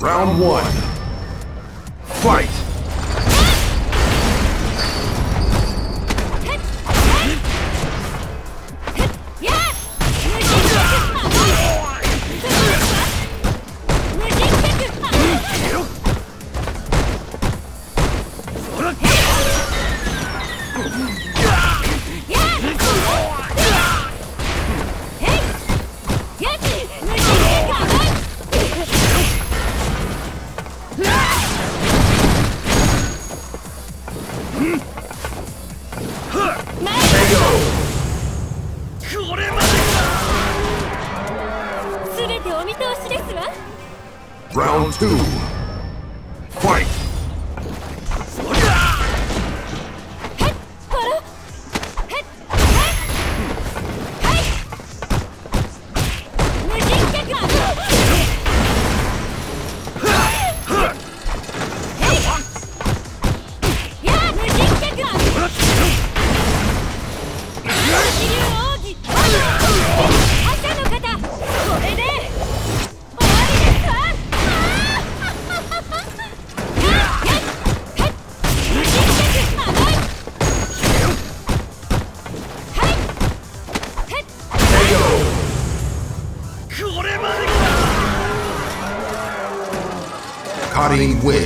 Round one. Fight! KO! Round two. Cutting win.